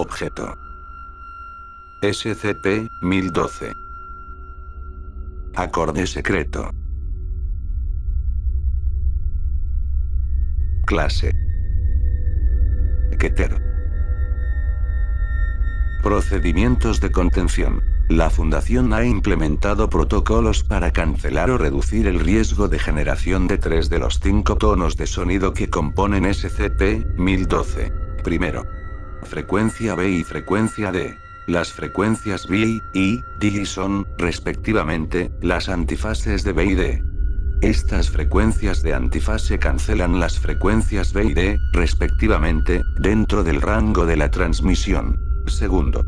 Objeto. SCP-1012. Acorde secreto. Clase. Keter. Procedimientos de contención. La Fundación ha implementado protocolos para cancelar o reducir el riesgo de generación de tres de los cinco tonos de sonido que componen SCP-1012. Primero. Frecuencia B y frecuencia D. Las frecuencias B y D son, respectivamente, las antifases de B y D. Estas frecuencias de antifase cancelan las frecuencias B y D, respectivamente, dentro del rango de la transmisión. Segundo.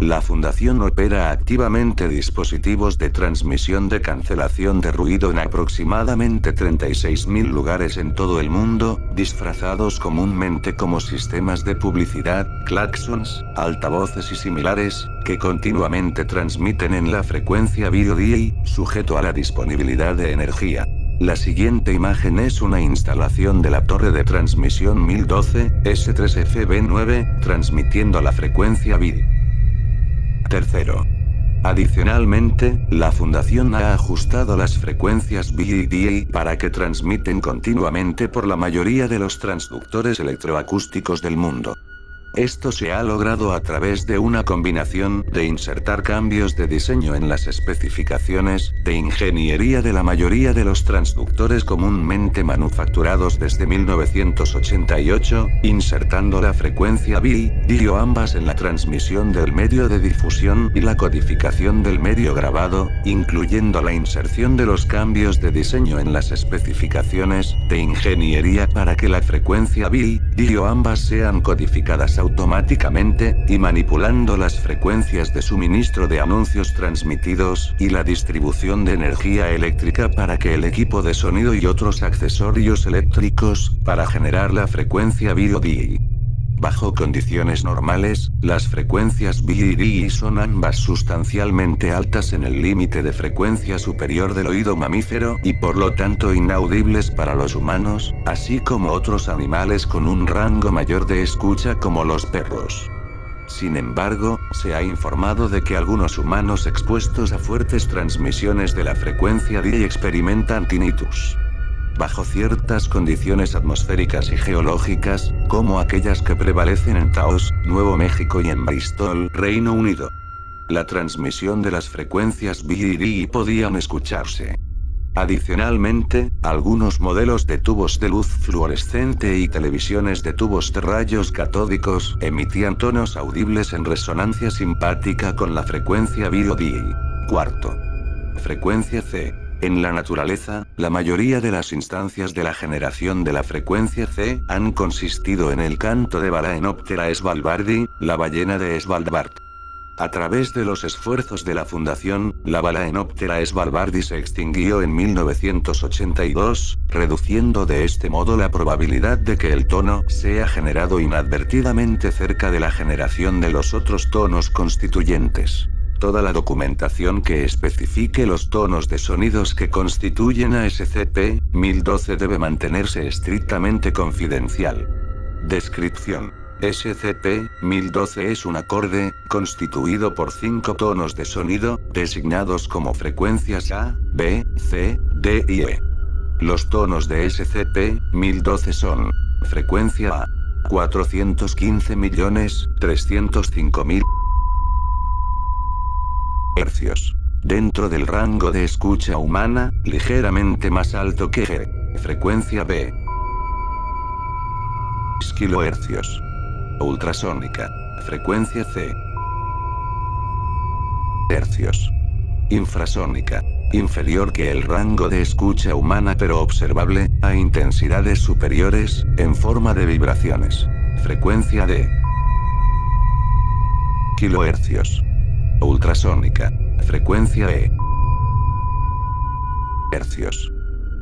La Fundación opera activamente dispositivos de transmisión de cancelación de ruido en aproximadamente 36.000 lugares en todo el mundo, disfrazados comúnmente como sistemas de publicidad, claxons, altavoces y similares, que continuamente transmiten en la frecuencia BioDI, sujeto a la disponibilidad de energía. La siguiente imagen es una instalación de la torre de transmisión 1012, S3FB9, transmitiendo la frecuencia BID. Adicionalmente, la Fundación ha ajustado las frecuencias BID para que transmiten continuamente por la mayoría de los transductores electroacústicos del mundo. Esto se ha logrado a través de una combinación de insertar cambios de diseño en las especificaciones, de ingeniería de la mayoría de los transductores comúnmente manufacturados desde 1988, insertando la frecuencia BI, DIO ambas en la transmisión del medio de difusión y la codificación del medio grabado, incluyendo la inserción de los cambios de diseño en las especificaciones, de ingeniería para que la frecuencia BI, DIO ambas sean codificadas automáticamente, y manipulando las frecuencias de suministro de anuncios transmitidos, y la distribución de energía eléctrica para que el equipo de sonido y otros accesorios eléctricos, para generar la frecuencia BioDI. Bajo condiciones normales, las frecuencias BIDI son ambas sustancialmente altas en el límite de frecuencia superior del oído mamífero y por lo tanto inaudibles para los humanos, así como otros animales con un rango mayor de escucha como los perros. Sin embargo, se ha informado de que algunos humanos expuestos a fuertes transmisiones de la frecuencia DI experimentan tinnitus bajo ciertas condiciones atmosféricas y geológicas, como aquellas que prevalecen en Taos, Nuevo México y en Bristol, Reino Unido. La transmisión de las frecuencias BIDI podían escucharse. Adicionalmente, algunos modelos de tubos de luz fluorescente y televisiones de tubos de rayos catódicos emitían tonos audibles en resonancia simpática con la frecuencia BIDI. Cuarto. Frecuencia C. En la naturaleza, la mayoría de las instancias de la generación de la frecuencia C han consistido en el canto de Balaenoptera svalbardi, la ballena de Svalbard. A través de los esfuerzos de la Fundación, la Balaenoptera svalbardi se extinguió en 1982, reduciendo de este modo la probabilidad de que el tono sea generado inadvertidamente cerca de la generación de los otros tonos constituyentes. Toda la documentación que especifique los tonos de sonidos que constituyen a SCP-1012 debe mantenerse estrictamente confidencial. Descripción. SCP-1012 es un acorde, constituido por cinco tonos de sonido, designados como frecuencias A, B, C, D y E. Los tonos de SCP-1012 son, frecuencia A, 415.305.000 hercios. Dentro del rango de escucha humana, ligeramente más alto que G. Frecuencia B. kilohercios. Ultrasónica. Frecuencia C. Hercios. Infrasónica. Inferior que el rango de escucha humana pero observable, a intensidades superiores, en forma de vibraciones. Frecuencia D. Kilohercios ultrasónica. Frecuencia E. Hercios.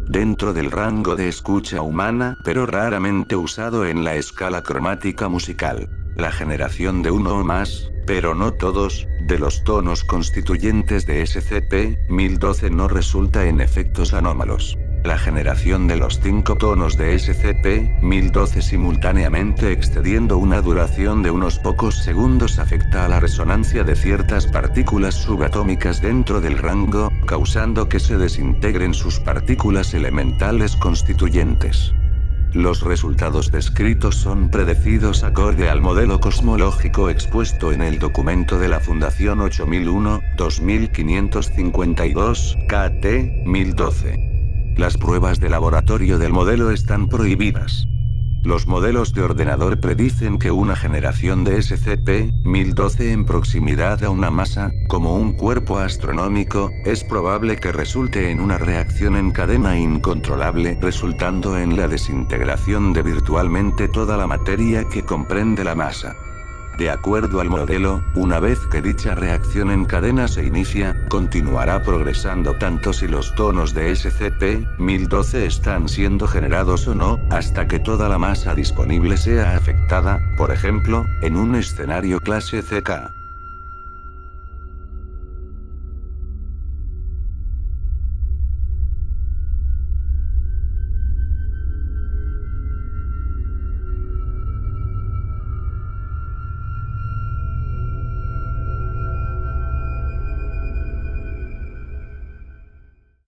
Dentro del rango de escucha humana, pero raramente usado en la escala cromática musical. La generación de uno o más, pero no todos, de los tonos constituyentes de SCP-1012 no resulta en efectos anómalos. La generación de los cinco tonos de SCP-1012 simultáneamente excediendo una duración de unos pocos segundos afecta a la resonancia de ciertas partículas subatómicas dentro del rango, causando que se desintegren sus partículas elementales constituyentes. Los resultados descritos son predecidos acorde al modelo cosmológico expuesto en el documento de la Fundación 8001-2552, KT, 1012. Las pruebas de laboratorio del modelo están prohibidas. Los modelos de ordenador predicen que una generación de SCP-1012 en proximidad a una masa, como un cuerpo astronómico, es probable que resulte en una reacción en cadena incontrolable resultando en la desintegración de virtualmente toda la materia que comprende la masa. De acuerdo al modelo, una vez que dicha reacción en cadena se inicia, continuará progresando tanto si los tonos de SCP-1012 están siendo generados o no, hasta que toda la masa disponible sea afectada, por ejemplo, en un escenario clase CK.